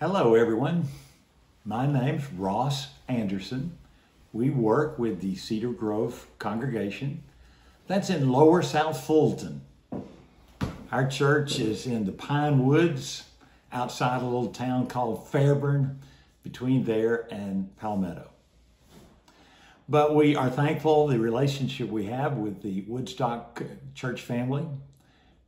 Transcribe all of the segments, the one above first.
Hello, everyone. My name's Ross Anderson. We work with the Cedar Grove congregation. That's in Lower South Fulton. Our church is in the Pine Woods outside a little town called Fairburn, between there and Palmetto. But we are thankful the relationship we have with the Woodstock church family.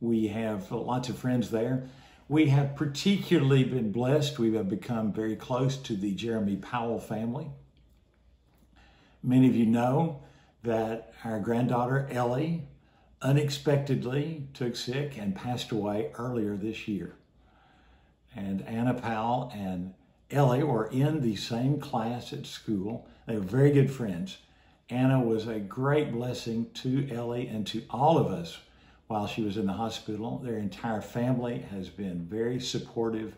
We have lots of friends there. We have particularly been blessed. We have become very close to the Jeremy Powell family. Many of you know that our granddaughter Ellie unexpectedly took sick and passed away earlier this year. And Anna Powell and Ellie were in the same class at school. They were very good friends. Anna was a great blessing to Ellie and to all of us while she was in the hospital. Their entire family has been very supportive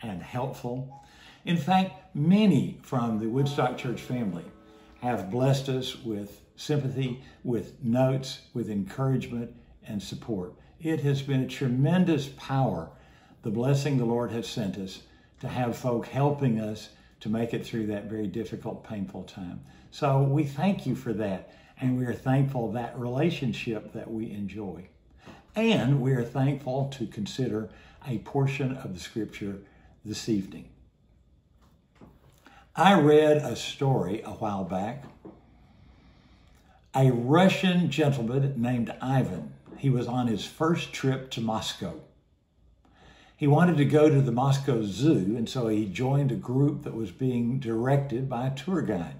and helpful. In fact, many from the Woodstock Church family have blessed us with sympathy, with notes, with encouragement and support. It has been a tremendous power, the blessing the Lord has sent us to have folk helping us to make it through that very difficult, painful time. So we thank you for that. And we are thankful that relationship that we enjoy. And we are thankful to consider a portion of the scripture this evening. I read a story a while back. A Russian gentleman named Ivan, he was on his first trip to Moscow. He wanted to go to the Moscow Zoo, and so he joined a group that was being directed by a tour guide.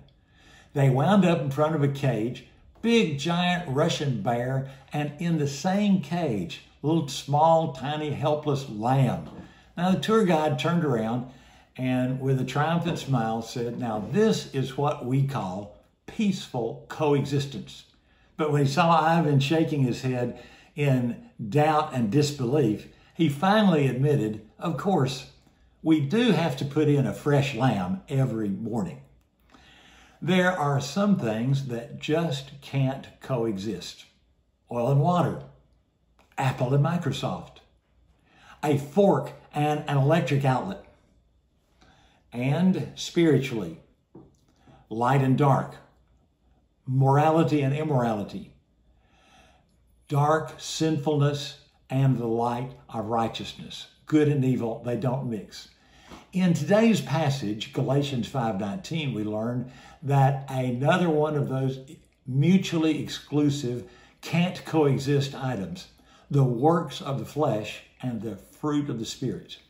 They wound up in front of a cage, big giant Russian bear, and in the same cage, little small, tiny, helpless lamb. Now the tour guide turned around and with a triumphant smile said, Now this is what we call peaceful coexistence. But when he saw Ivan shaking his head in doubt and disbelief, he finally admitted, Of course, we do have to put in a fresh lamb every morning. There are some things that just can't coexist oil and water, Apple and Microsoft, a fork and an electric outlet, and spiritually, light and dark, morality and immorality, dark sinfulness and the light of righteousness. Good and evil, they don't mix. In today's passage, Galatians 5:19, we learn that another one of those mutually exclusive can't coexist items, the works of the flesh and the fruit of the spirit.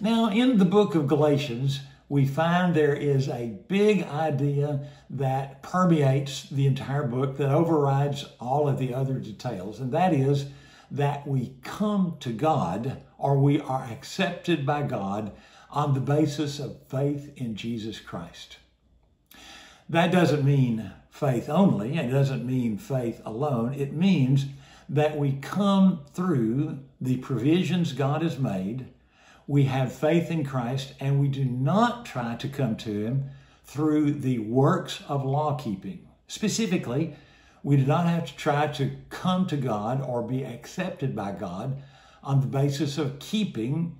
Now, in the book of Galatians, we find there is a big idea that permeates the entire book that overrides all of the other details, and that is that we come to God or we are accepted by God on the basis of faith in Jesus Christ. That doesn't mean faith only, it doesn't mean faith alone. It means that we come through the provisions God has made we have faith in Christ and we do not try to come to Him through the works of law keeping. Specifically, we do not have to try to come to God or be accepted by God on the basis of keeping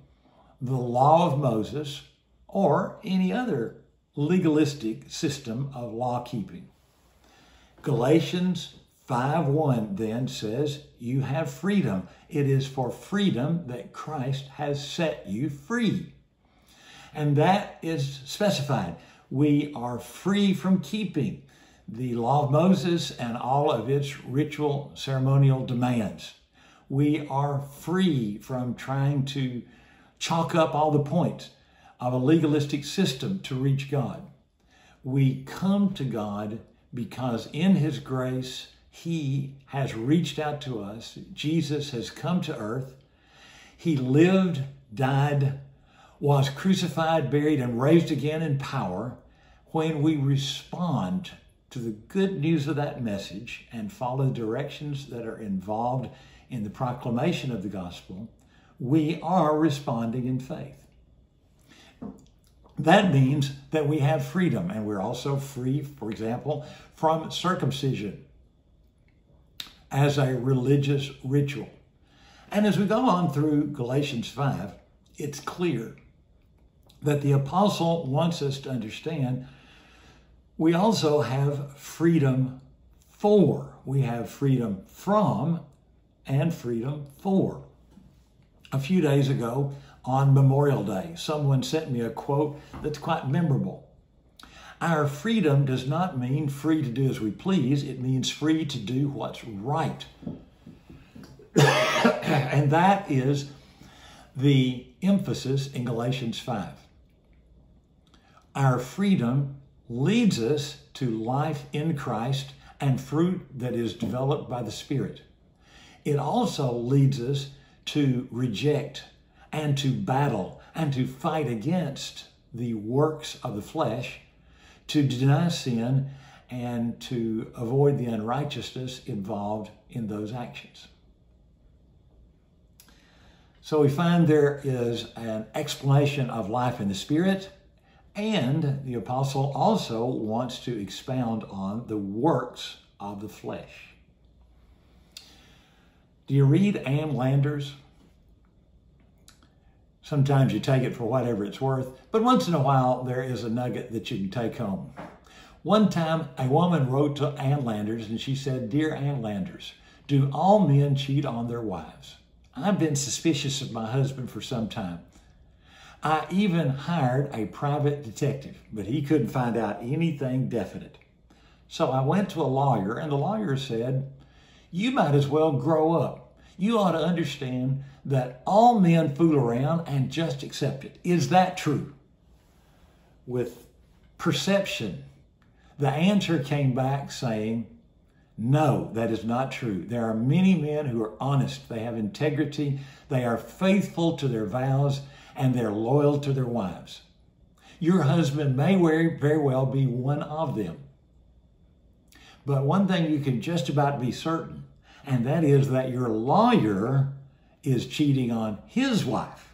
the law of Moses or any other legalistic system of law keeping. Galatians 5 1 then says, You have freedom. It is for freedom that Christ has set you free. And that is specified. We are free from keeping the law of Moses and all of its ritual ceremonial demands. We are free from trying to chalk up all the points of a legalistic system to reach God. We come to God because in His grace he has reached out to us. Jesus has come to earth. He lived, died, was crucified, buried, and raised again in power. When we respond to the good news of that message and follow the directions that are involved in the proclamation of the gospel, we are responding in faith. That means that we have freedom, and we're also free, for example, from circumcision as a religious ritual. And as we go on through Galatians 5, it's clear that the apostle wants us to understand we also have freedom for. We have freedom from and freedom for. A few days ago on Memorial Day, someone sent me a quote that's quite memorable. Our freedom does not mean free to do as we please, it means free to do what's right. and that is the emphasis in Galatians 5. Our freedom leads us to life in Christ and fruit that is developed by the Spirit. It also leads us to reject and to battle and to fight against the works of the flesh, to deny sin, and to avoid the unrighteousness involved in those actions. So we find there is an explanation of life in the Spirit, and the apostle also wants to expound on the works of the flesh. Do you read Ann Landers? Sometimes you take it for whatever it's worth, but once in a while there is a nugget that you can take home. One time, a woman wrote to Ann Landers and she said, Dear Ann Landers, do all men cheat on their wives? I've been suspicious of my husband for some time. I even hired a private detective, but he couldn't find out anything definite. So I went to a lawyer, and the lawyer said, You might as well grow up. You ought to understand that all men fool around and just accept it. Is that true? With perception, the answer came back saying, no, that is not true. There are many men who are honest. They have integrity. They are faithful to their vows and they're loyal to their wives. Your husband may very well be one of them. But one thing you can just about be certain, and that is that your lawyer is cheating on his wife.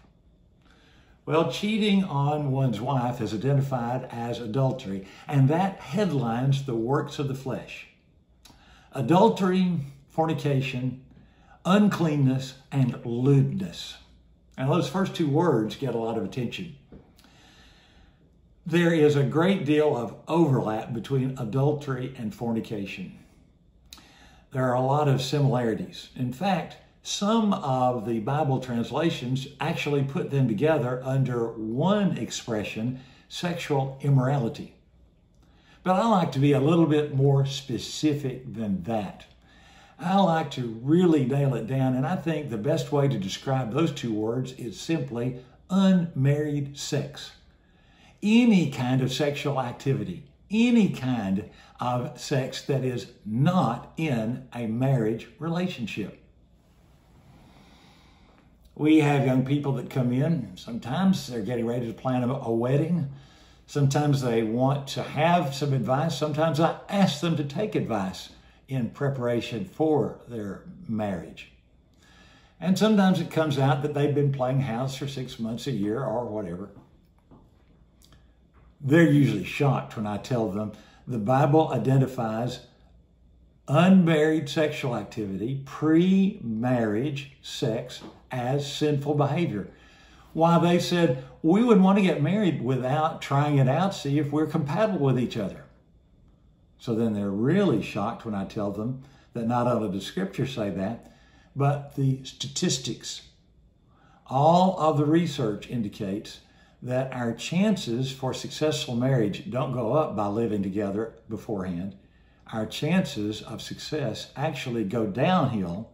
Well, cheating on one's wife is identified as adultery, and that headlines the works of the flesh adultery, fornication, uncleanness, and lewdness. Now, those first two words get a lot of attention. There is a great deal of overlap between adultery and fornication. There are a lot of similarities. In fact, some of the Bible translations actually put them together under one expression sexual immorality. But I like to be a little bit more specific than that. I like to really nail it down, and I think the best way to describe those two words is simply unmarried sex. Any kind of sexual activity, any kind of sex that is not in a marriage relationship. We have young people that come in. Sometimes they're getting ready to plan a wedding. Sometimes they want to have some advice. Sometimes I ask them to take advice in preparation for their marriage. And sometimes it comes out that they've been playing house for six months, a year, or whatever. They're usually shocked when I tell them the Bible identifies unmarried sexual activity, pre marriage sex, as sinful behavior why they said we would want to get married without trying it out, see if we're compatible with each other. So then they're really shocked when I tell them that not only the scriptures say that, but the statistics. All of the research indicates that our chances for successful marriage don't go up by living together beforehand. Our chances of success actually go downhill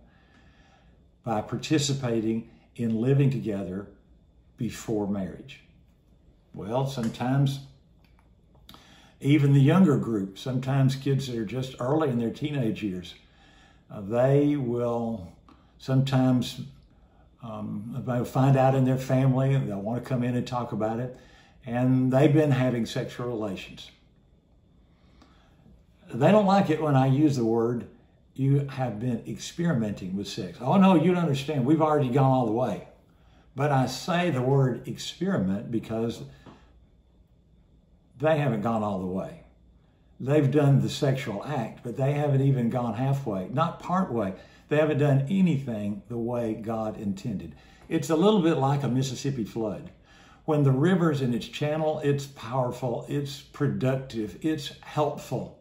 by participating in living together before marriage? Well, sometimes even the younger group, sometimes kids that are just early in their teenage years, uh, they will sometimes um, they'll find out in their family and they'll want to come in and talk about it, and they've been having sexual relations. They don't like it when I use the word you have been experimenting with sex. Oh no, you don't understand. We've already gone all the way. But I say the word experiment because they haven't gone all the way. They've done the sexual act, but they haven't even gone halfway, not part way. They haven't done anything the way God intended. It's a little bit like a Mississippi flood. When the river's in its channel, it's powerful, it's productive, it's helpful.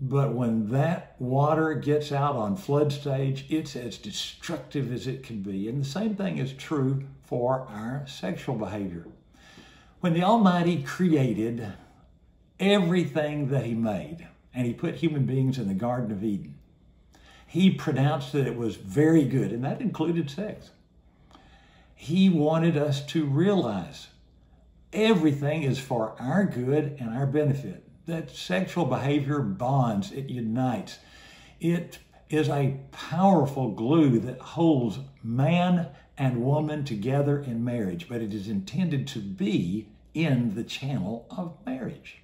But when that water gets out on flood stage, it's as destructive as it can be. And the same thing is true for our sexual behavior. When the Almighty created everything that He made, and He put human beings in the Garden of Eden, He pronounced that it was very good, and that included sex. He wanted us to realize everything is for our good and our benefit. That sexual behavior bonds, it unites. It is a powerful glue that holds man and woman together in marriage, but it is intended to be in the channel of marriage.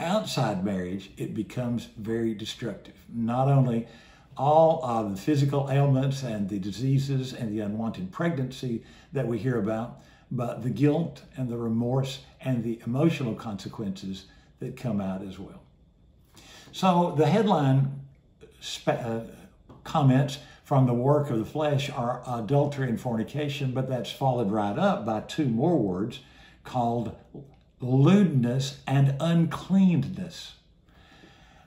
Outside marriage, it becomes very destructive. Not only all of the physical ailments and the diseases and the unwanted pregnancy that we hear about, but the guilt and the remorse and the emotional consequences that come out as well. So the headline uh, comments from the work of the flesh are adultery and fornication, but that's followed right up by two more words called lewdness and uncleanness.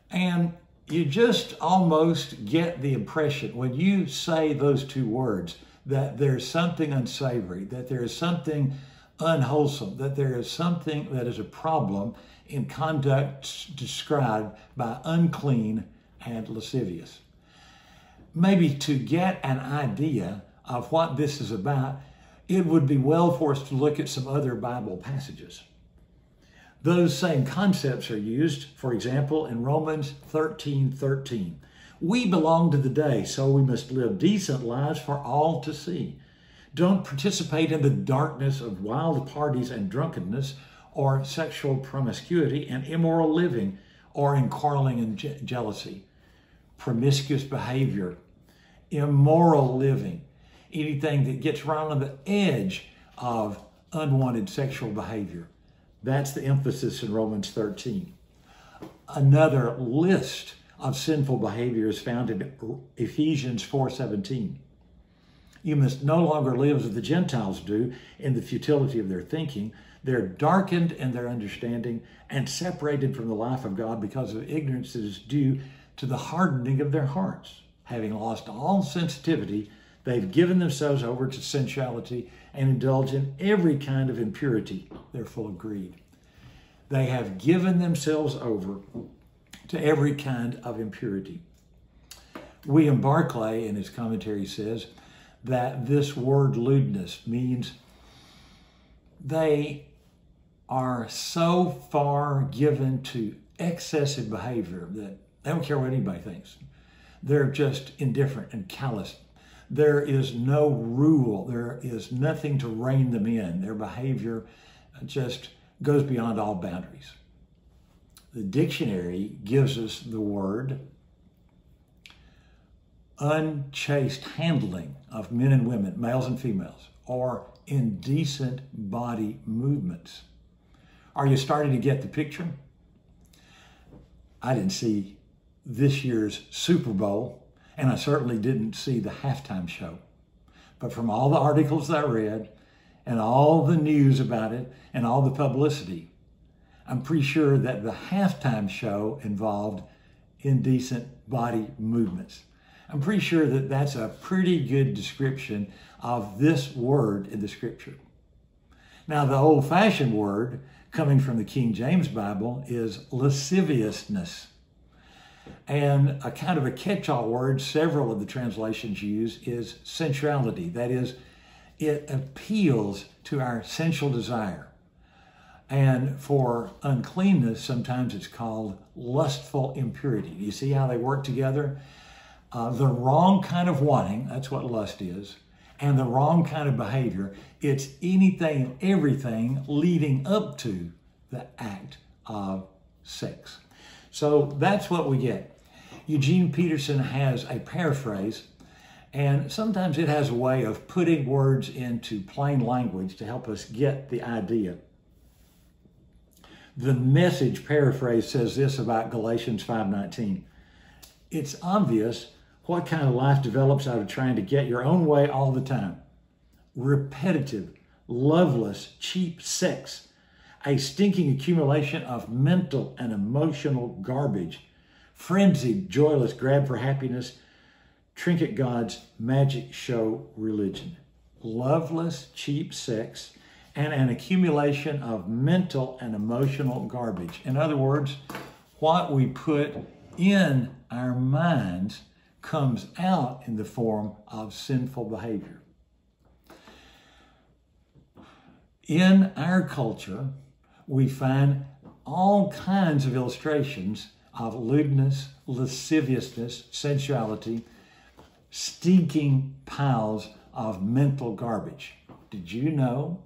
And you just almost get the impression when you say those two words that there's something unsavory, that there is something unwholesome, that there is something that is a problem in conduct described by unclean and lascivious. Maybe to get an idea of what this is about, it would be well for us to look at some other Bible passages. Those same concepts are used, for example, in Romans 13 13. We belong to the day, so we must live decent lives for all to see. Don't participate in the darkness of wild parties and drunkenness, or sexual promiscuity and immoral living, or in quarreling and je- jealousy, promiscuous behavior, immoral living, anything that gets right on the edge of unwanted sexual behavior. That's the emphasis in Romans 13. Another list of sinful behavior is found in Ephesians 4:17. You must no longer live as the Gentiles do in the futility of their thinking. They're darkened in their understanding and separated from the life of God because of ignorance that is due to the hardening of their hearts. Having lost all sensitivity, they've given themselves over to sensuality and indulge in every kind of impurity. They're full of greed. They have given themselves over to every kind of impurity. William Barclay, in his commentary, says that this word lewdness means they are so far given to excessive behavior that they don't care what anybody thinks. They're just indifferent and callous there is no rule, there is nothing to rein them in. Their behavior just goes beyond all boundaries. The dictionary gives us the word unchaste handling of men and women, males and females, or indecent body movements. Are you starting to get the picture? I didn't see this year's Super Bowl and I certainly didn't see the halftime show. But from all the articles I read and all the news about it and all the publicity, I'm pretty sure that the halftime show involved indecent body movements. I'm pretty sure that that's a pretty good description of this word in the scripture. Now, the old fashioned word coming from the King James Bible is lasciviousness. And a kind of a catch all word several of the translations use is sensuality. That is, it appeals to our sensual desire. And for uncleanness, sometimes it's called lustful impurity. Do you see how they work together? Uh, the wrong kind of wanting, that's what lust is, and the wrong kind of behavior, it's anything, and everything leading up to the act of sex. So that's what we get. Eugene Peterson has a paraphrase, and sometimes it has a way of putting words into plain language to help us get the idea. The message paraphrase says this about Galatians 5:19. It's obvious what kind of life develops out of trying to get your own way all the time. repetitive, loveless, cheap sex, a stinking accumulation of mental and emotional garbage, frenzied, joyless grab for happiness, trinket gods, magic show religion, loveless, cheap sex, and an accumulation of mental and emotional garbage. In other words, what we put in our minds comes out in the form of sinful behavior. In our culture, we find all kinds of illustrations of lewdness, lasciviousness, sensuality, stinking piles of mental garbage. Did you know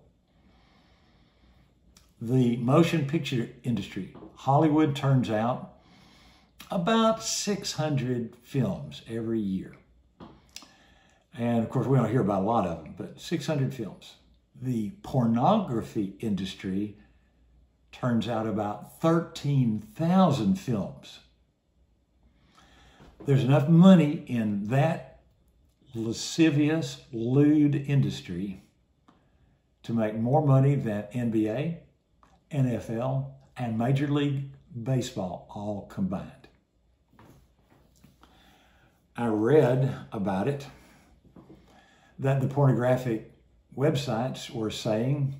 the motion picture industry, Hollywood turns out about 600 films every year. And of course, we don't hear about a lot of them, but 600 films. The pornography industry turns out about 13,000 films. There's enough money in that lascivious, lewd industry to make more money than NBA, NFL, and Major League Baseball all combined. I read about it that the pornographic websites were saying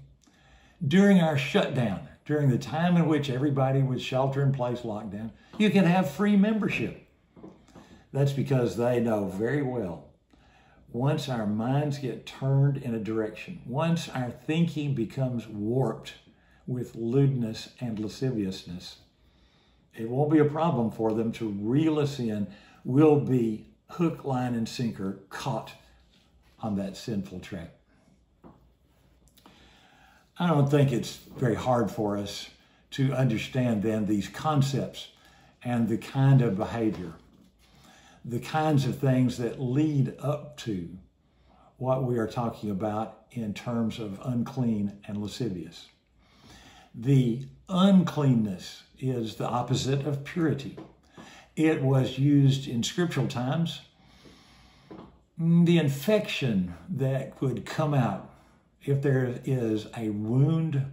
during our shutdown, during the time in which everybody was shelter in place lockdown, you can have free membership. That's because they know very well once our minds get turned in a direction, once our thinking becomes warped with lewdness and lasciviousness, it won't be a problem for them to reel us in. We'll be hook, line, and sinker caught on that sinful trap. I don't think it's very hard for us to understand then these concepts and the kind of behavior, the kinds of things that lead up to what we are talking about in terms of unclean and lascivious. The uncleanness is the opposite of purity. It was used in scriptural times. The infection that would come out if there is a wound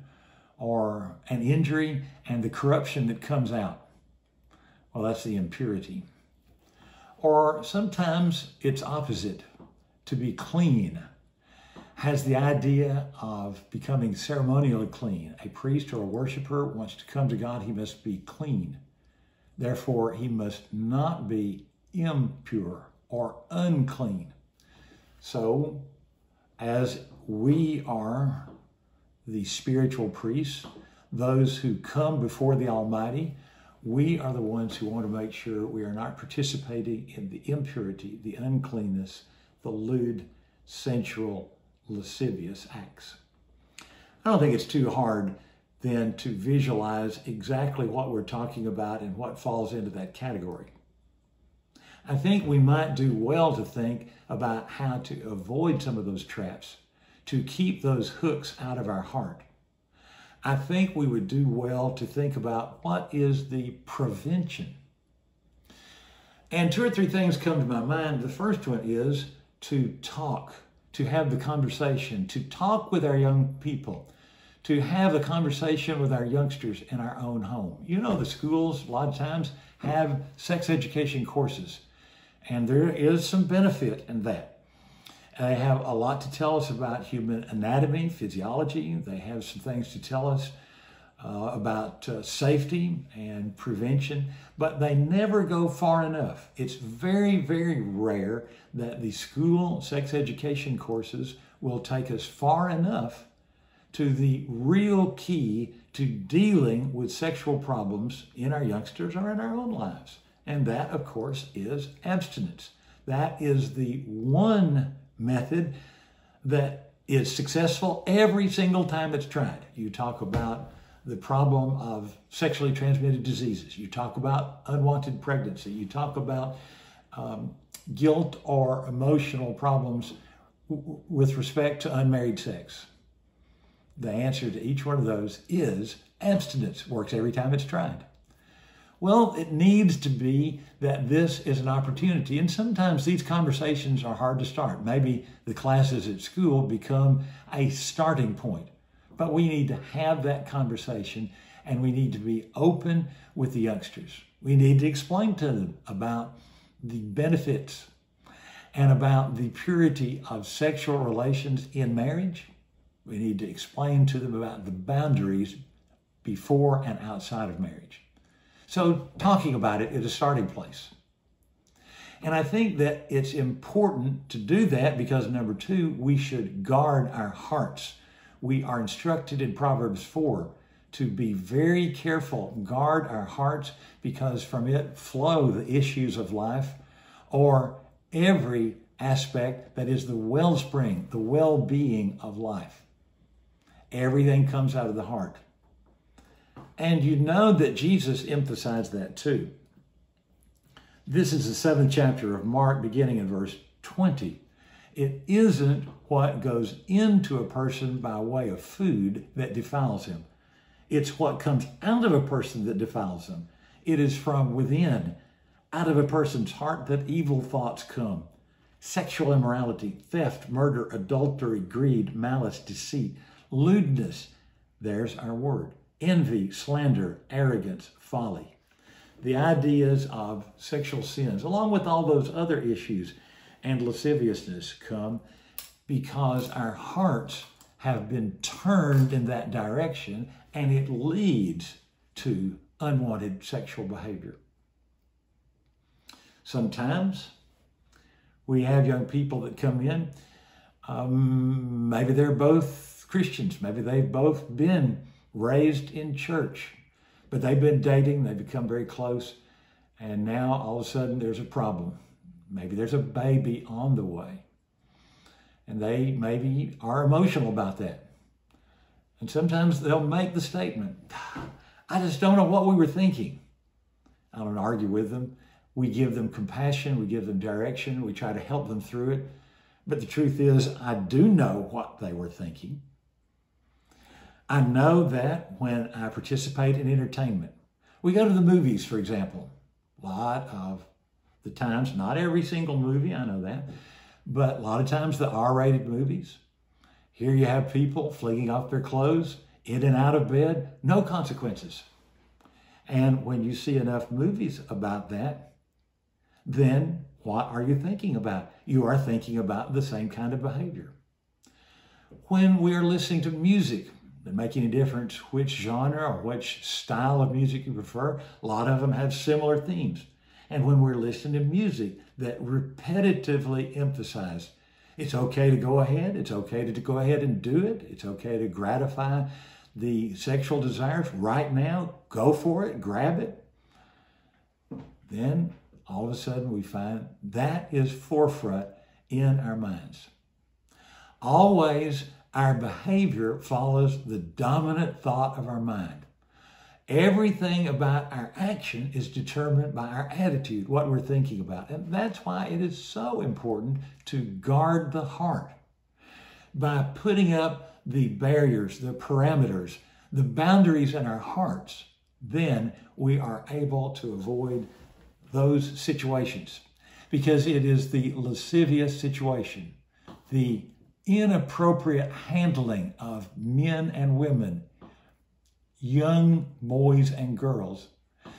or an injury and the corruption that comes out, well, that's the impurity. Or sometimes it's opposite. To be clean has the idea of becoming ceremonially clean. A priest or a worshiper wants to come to God, he must be clean. Therefore, he must not be impure or unclean. So, as we are the spiritual priests, those who come before the Almighty, we are the ones who want to make sure we are not participating in the impurity, the uncleanness, the lewd, sensual, lascivious acts. I don't think it's too hard then to visualize exactly what we're talking about and what falls into that category. I think we might do well to think about how to avoid some of those traps, to keep those hooks out of our heart. I think we would do well to think about what is the prevention. And two or three things come to my mind. The first one is to talk, to have the conversation, to talk with our young people to have a conversation with our youngsters in our own home. You know, the schools, a lot of times, have sex education courses, and there is some benefit in that. They have a lot to tell us about human anatomy, physiology. They have some things to tell us uh, about uh, safety and prevention, but they never go far enough. It's very, very rare that the school sex education courses will take us far enough to the real key to dealing with sexual problems in our youngsters or in our own lives. And that, of course, is abstinence. That is the one method that is successful every single time it's tried. You talk about the problem of sexually transmitted diseases. You talk about unwanted pregnancy. You talk about um, guilt or emotional problems with respect to unmarried sex. The answer to each one of those is abstinence. Works every time it's tried. Well, it needs to be that this is an opportunity. And sometimes these conversations are hard to start. Maybe the classes at school become a starting point. But we need to have that conversation and we need to be open with the youngsters. We need to explain to them about the benefits and about the purity of sexual relations in marriage. We need to explain to them about the boundaries before and outside of marriage. So talking about it is a starting place. And I think that it's important to do that because number two, we should guard our hearts. We are instructed in Proverbs 4 to be very careful, guard our hearts because from it flow the issues of life or every aspect that is the wellspring, the well being of life. Everything comes out of the heart. And you know that Jesus emphasized that too. This is the seventh chapter of Mark, beginning in verse 20. It isn't what goes into a person by way of food that defiles him. It's what comes out of a person that defiles them. It is from within, out of a person's heart, that evil thoughts come sexual immorality, theft, murder, adultery, greed, malice, deceit, lewdness. There's our word envy, slander, arrogance, folly. The ideas of sexual sins, along with all those other issues and lasciviousness, come because our hearts have been turned in that direction and it leads to unwanted sexual behavior. Sometimes we have young people that come in, um, maybe they're both Christians, maybe they've both been raised in church, but they've been dating, they've become very close, and now all of a sudden there's a problem. Maybe there's a baby on the way. And they maybe are emotional about that. And sometimes they'll make the statement, I just don't know what we were thinking. I don't argue with them. We give them compassion, we give them direction, we try to help them through it. But the truth is, I do know what they were thinking. I know that when I participate in entertainment. We go to the movies, for example. A lot of the times, not every single movie, I know that, but a lot of times the R rated movies. Here you have people flinging off their clothes, in and out of bed, no consequences. And when you see enough movies about that, then what are you thinking about? You are thinking about the same kind of behavior. When we're listening to music, doesn't make any difference which genre or which style of music you prefer. A lot of them have similar themes. And when we're listening to music that repetitively emphasize it's okay to go ahead, it's okay to go ahead and do it, it's okay to gratify the sexual desires right now, go for it, grab it, then all of a sudden we find that is forefront in our minds. Always our behavior follows the dominant thought of our mind. Everything about our action is determined by our attitude, what we're thinking about. And that's why it is so important to guard the heart by putting up the barriers, the parameters, the boundaries in our hearts. Then we are able to avoid those situations because it is the lascivious situation, the inappropriate handling of men and women, young boys and girls,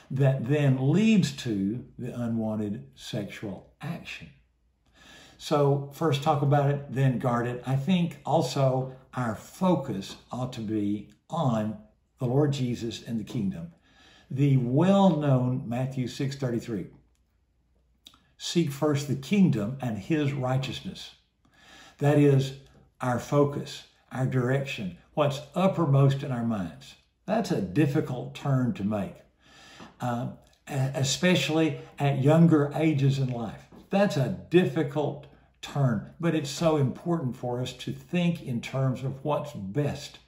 that then leads to the unwanted sexual action. So, first talk about it, then guard it. I think also our focus ought to be on the Lord Jesus and the kingdom. The well-known Matthew 6:33. Seek first the kingdom and his righteousness that is our focus, our direction, what's uppermost in our minds. That's a difficult turn to make, uh, especially at younger ages in life. That's a difficult turn, but it's so important for us to think in terms of what's best.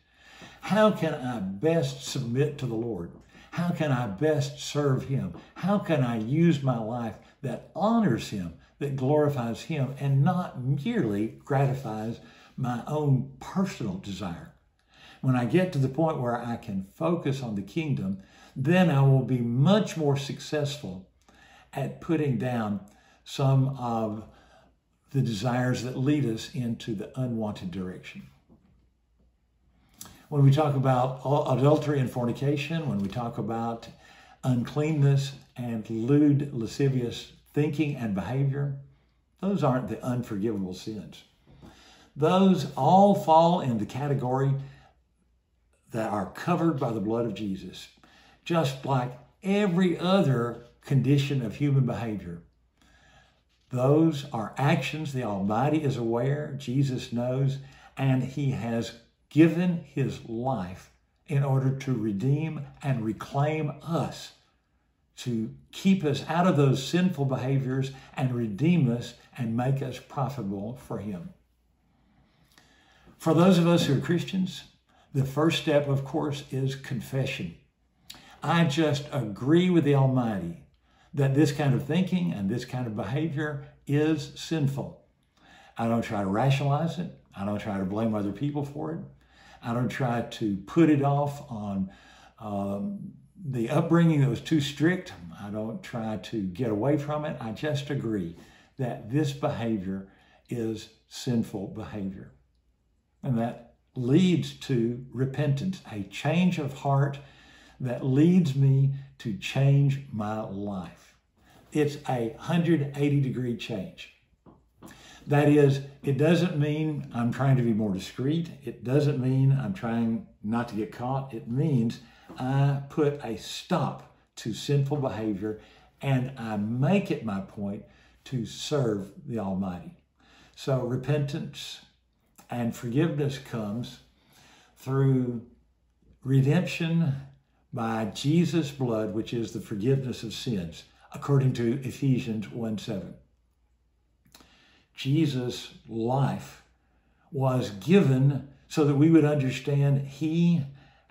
How can I best submit to the Lord? How can I best serve Him? How can I use my life that honors Him that glorifies Him and not merely gratifies my own personal desire. When I get to the point where I can focus on the kingdom, then I will be much more successful at putting down some of the desires that lead us into the unwanted direction. When we talk about adultery and fornication, when we talk about uncleanness and lewd, lascivious thinking and behavior, those aren't the unforgivable sins. Those all fall in the category that are covered by the blood of Jesus, just like every other condition of human behavior. Those are actions the Almighty is aware, Jesus knows, and He has given His life in order to redeem and reclaim us, to keep us out of those sinful behaviors and redeem us and make us profitable for Him. For those of us who are Christians, the first step, of course, is confession. I just agree with the Almighty that this kind of thinking and this kind of behavior is sinful. I don't try to rationalize it. I don't try to blame other people for it. I don't try to put it off on um, the upbringing that was too strict. I don't try to get away from it. I just agree that this behavior is sinful behavior. And that leads to repentance, a change of heart that leads me to change my life. It's a 180 degree change. That is, it doesn't mean I'm trying to be more discreet. It doesn't mean I'm trying not to get caught. It means I put a stop to sinful behavior and I make it my point to serve the Almighty. So repentance and forgiveness comes through redemption by Jesus' blood, which is the forgiveness of sins, according to Ephesians 1 7. Jesus' life was given so that we would understand He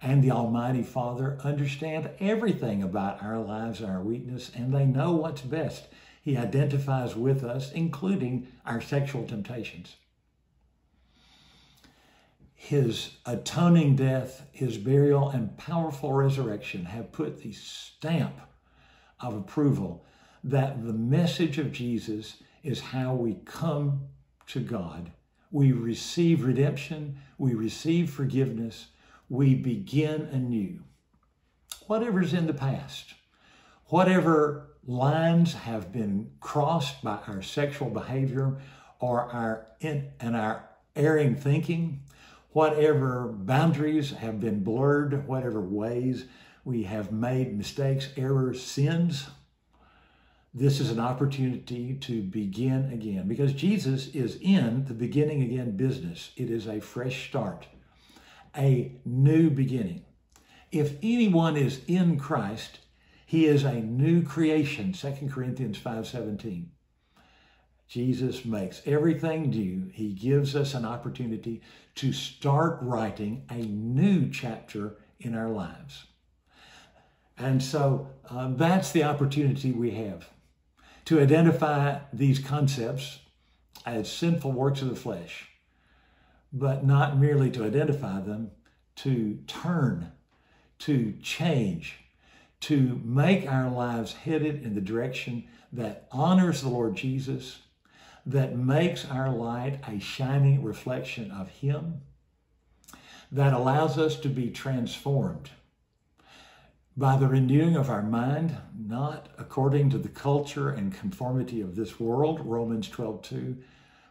and the Almighty Father understand everything about our lives, our weakness, and they know what's best. He identifies with us, including our sexual temptations. His atoning death, his burial, and powerful resurrection have put the stamp of approval that the message of Jesus is how we come to God. We receive redemption, we receive forgiveness, we begin anew. Whatever's in the past, whatever lines have been crossed by our sexual behavior or our in, and our erring thinking, whatever boundaries have been blurred, whatever ways we have made mistakes, errors, sins, this is an opportunity to begin again because Jesus is in the beginning again business. It is a fresh start, a new beginning. If anyone is in Christ, he is a new creation, 2 Corinthians 5:17. Jesus makes everything new. He gives us an opportunity to start writing a new chapter in our lives. And so um, that's the opportunity we have to identify these concepts as sinful works of the flesh, but not merely to identify them, to turn, to change, to make our lives headed in the direction that honors the Lord Jesus that makes our light a shining reflection of Him, that allows us to be transformed by the renewing of our mind, not according to the culture and conformity of this world, Romans 12 2,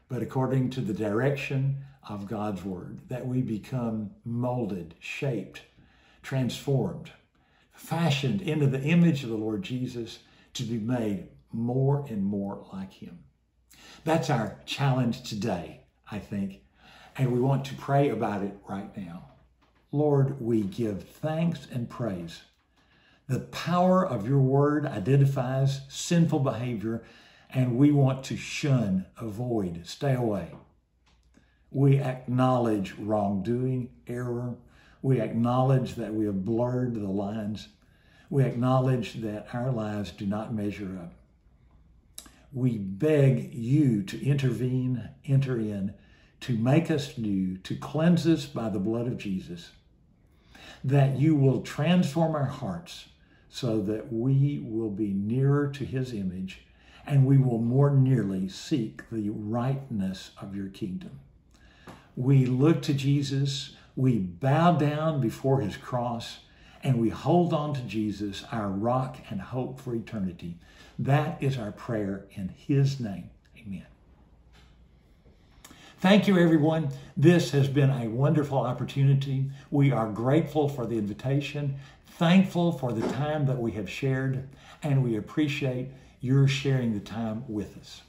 but according to the direction of God's Word, that we become molded, shaped, transformed, fashioned into the image of the Lord Jesus to be made more and more like Him. That's our challenge today, I think. And we want to pray about it right now. Lord, we give thanks and praise. The power of your word identifies sinful behavior, and we want to shun, avoid, stay away. We acknowledge wrongdoing, error. We acknowledge that we have blurred the lines. We acknowledge that our lives do not measure up we beg you to intervene, enter in, to make us new, to cleanse us by the blood of Jesus, that you will transform our hearts so that we will be nearer to his image and we will more nearly seek the rightness of your kingdom. We look to Jesus, we bow down before his cross, and we hold on to Jesus, our rock and hope for eternity. That is our prayer in his name. Amen. Thank you, everyone. This has been a wonderful opportunity. We are grateful for the invitation, thankful for the time that we have shared, and we appreciate your sharing the time with us.